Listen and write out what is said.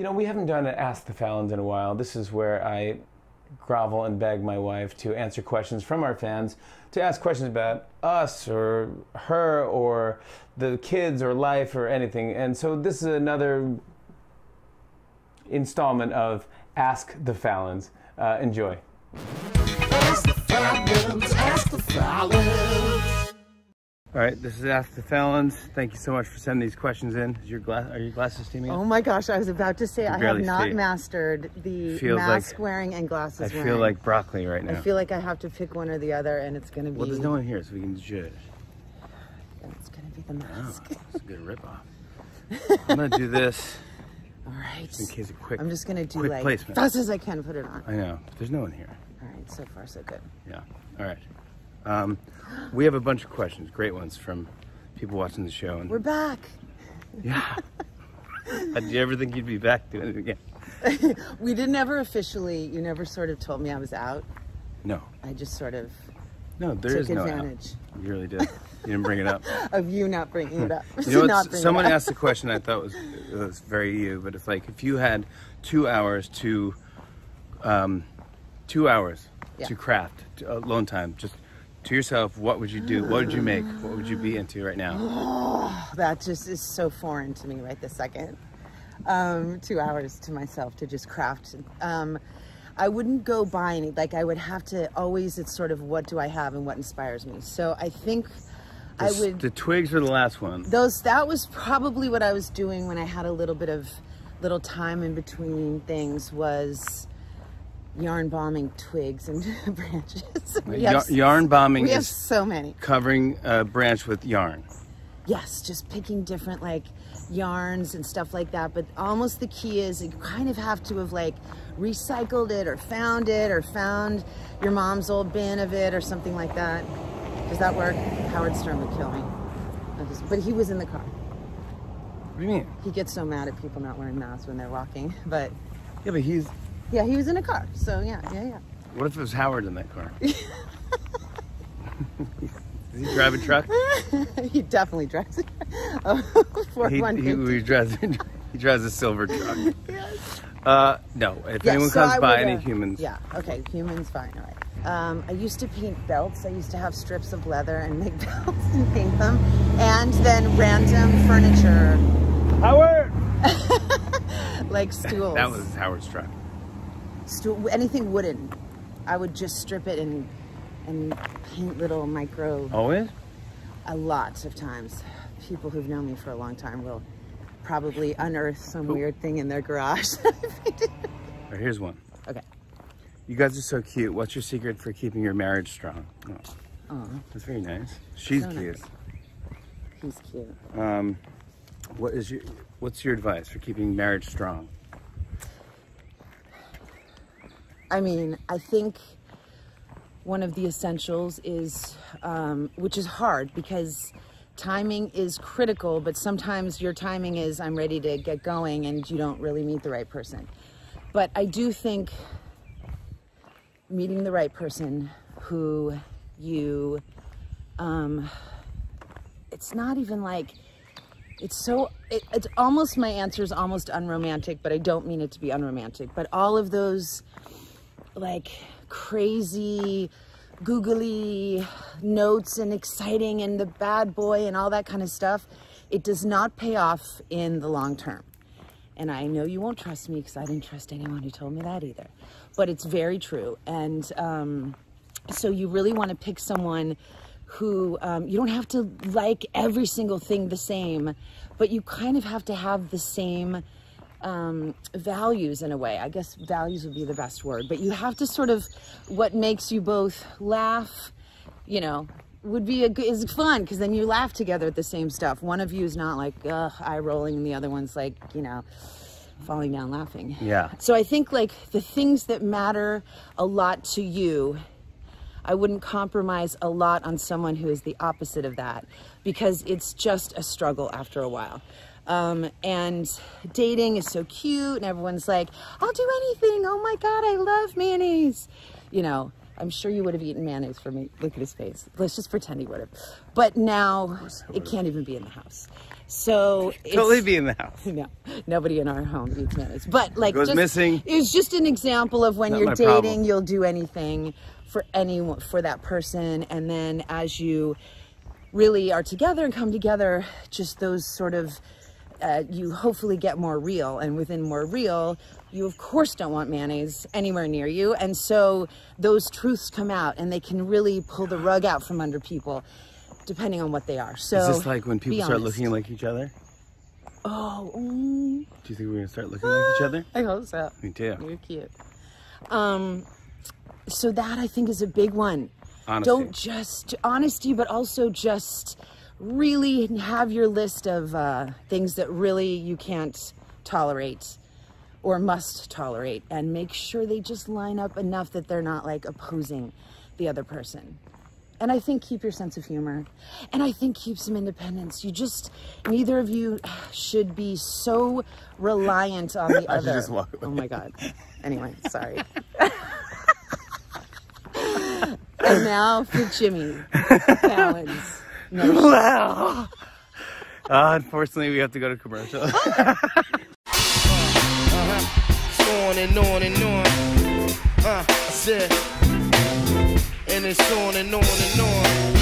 you know, we haven't done an Ask the Fallons in a while. This is where I grovel and beg my wife to answer questions from our fans, to ask questions about us or her or the kids or life or anything. And so this is another installment of Ask the Fallons. Uh, enjoy. Ask the Fallons, ask the Fallons. All right, this is Ask the Fallons. Thank you so much for sending these questions in. Is your glass, are your glasses steaming? Oh my gosh, I was about to say I have not mastered the Feels mask like- wearing and glasses I feel wearing. like broccoli right now. I feel like I have to pick one or the other and it's gonna be well, there's no one here, so we can judge. it's gonna be the Oh, mask. that's a good ripoff. I'm gonna do this All right. in case of quick. I'm just gonna do like placement. fast as I can put it on. I know. There's no one here. All right, so far so good. Yeah. All right. Um, we have a bunch of questions, great ones from people watching the show. And We're back. yeah. Did you ever think you'd be back doing it again? We didn't ever officially you never sort of told me I was out. No. I just sort of No, there took is no out. advantage You really did. You didn't bring it up. of you not bringing it up. You know Not what? it Someone asked a question I thought was was very you, but it's like if you had two hours to, um, two hours Yeah. to craft to, alone time, just to yourself, what would you do? What would you make? What would you be into right now? that just is so foreign to me right this second. Um, two hours to myself to just craft. Um, I wouldn't go buy any. Like I would have to always. It's sort of what do I have and what inspires me. So I think I The s- would. The twigs were the last one. Those that was probably what I was doing when I had a little bit of little time in between things was yarn bombing twigs and branches. Have- yarn bombing We have so many. covering a branch with yarn. Yes, just picking different like yarns and stuff like that. But almost the key is you kind of have to have like recycled it or found it or found your mom's old bin of it or something like that. Does that work? Howard Stern would kill me. Just- But he was in the car. What do you mean? He gets so mad at people not wearing masks when they're walking. But Yeah, but he's. Yeah, he was in a car. So yeah, yeah, yeah. What if it was Howard in that car? Does he drive a truck? he definitely drives it. For he, one he, he drives he drives a silver truck. Uh, no. If Yeah, anyone so comes I by, any uh, humans, Yeah, okay, humans, fine, all right. Um, I used to paint belts. I used to have strips of leather and make belts and paint them. And then random furniture, Howard. like stools. That was Howard's truck. Anything wooden. I would just strip it and and paint little micro, Always. a lot of times. People who've known me for a long time will probably unearth some weird thing in their garage. Or here's one. okay. You guys are so cute. What's your secret for keeping your marriage strong? Oh, Oh, that's very nice. She's So cute. nice. he's cute. Um, what is your What's your advice for keeping marriage strong? I mean, I think one of the essentials is, um, which is hard because timing is critical, but sometimes your timing is I'm ready to get going and you don't really meet the right person. But I do think meeting the right person who you, um, it's not even like, it's so it, it's almost my answer is almost unromantic but i don't mean it to be unromantic but all of those like crazy googly notes and exciting and the bad boy and all that kind of stuff it does not pay off in the long term. And i know you won't trust me because i didn't trust anyone who told me that either. But it's very true. And um, so you really want to pick someone who um, you don't have to like every single thing the same, but you kind of have to have the same um, values in a way. I guess values would be the best word, but you have to sort of what makes you both laugh, you know, would be a good is fun because then you laugh together at the same stuff. One of you is not like ugh, eye rolling, and the other one's like you know falling down laughing. Yeah. So I think like the things that matter a lot to you, I wouldn't compromise a lot on someone who is the opposite of that because it's just a struggle after a while. Um, and dating is so cute and everyone's like, I'll do anything. Oh my God, I love mayonnaise. You know, I'm sure you would have eaten mayonnaise for me. Look at his face. Let's just pretend he would have. But now it can't even be in the house. So it's, Totally be in the house. no, nobody in our home eats mayonnaise. But like, Goes just, missing. It's just an example of when Not you're dating, problem. you'll do anything for anyone for that person, and then as you really are together and come together, just those sort of uh, you hopefully get more real, and within more real, you of course don't want mayonnaise anywhere near you, and so those truths come out, and they can really pull the rug out from under people, depending on what they are. So Is this like when people start honest. looking like each other? Oh, mm, Do you think we're gonna start looking like each other? I hope so. Me too. You're cute. Um, so that I think is a big one. Honesty. Don't just honesty, but also just really have your list of uh, things that really you can't tolerate or must tolerate, and make sure they just line up enough that they're not like opposing the other person. And I think keep your sense of humor. And I think keep some independence. You just, neither of you should be so reliant on the other. Oh my God. Anyway, sorry. and now for Jimmy Fallon's. No, Uh, unfortunately, we have to go to commercial. on and on and on. Uh, I said, and it's on and on and on.